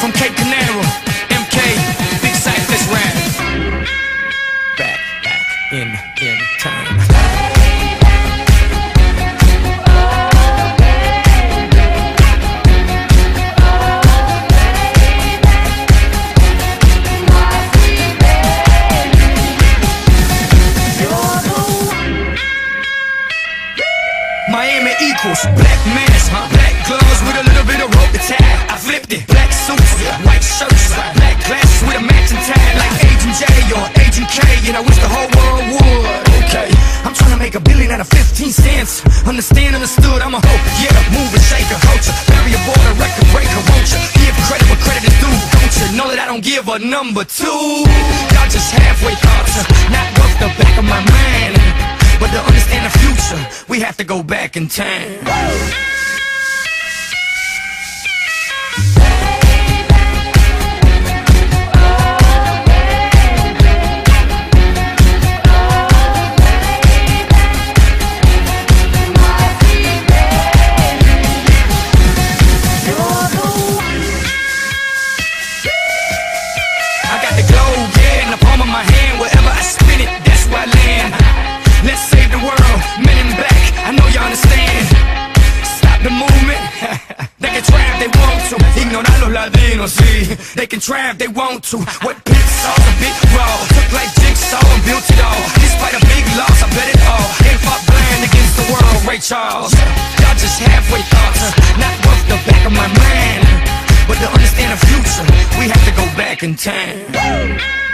from Cape Canaveral. MK, big sight, let's ride. Back, back, in, in time. Miami equals black mask, huh? Gloves with a little bit of rope to tie. I flipped it, black suits, white shirts, black glasses with a matching tie, like Agent J or Agent K, and I wish the whole world would. Okay, I'm trying to make a billion out of 15 cents. Understand, understood, I'm a hoe, yeah, move and shake a culture, bury a border, record breaker, won't you? Give credit where credit is due, don't you? Know that I don't give a number two. Y'all just halfway thoughts, uh, not worth the back of my mind. But to understand the future, we have to go back in time. Latinos, sí. They can try if they want to. What big sauce, a big raw. Took like jigsaw and built it all. Despite a big loss, I bet it all. And fought blind against the world, Ray Charles. Y'all just halfway thoughts, not worth the back of my mind. But to understand the future, we have to go back in time.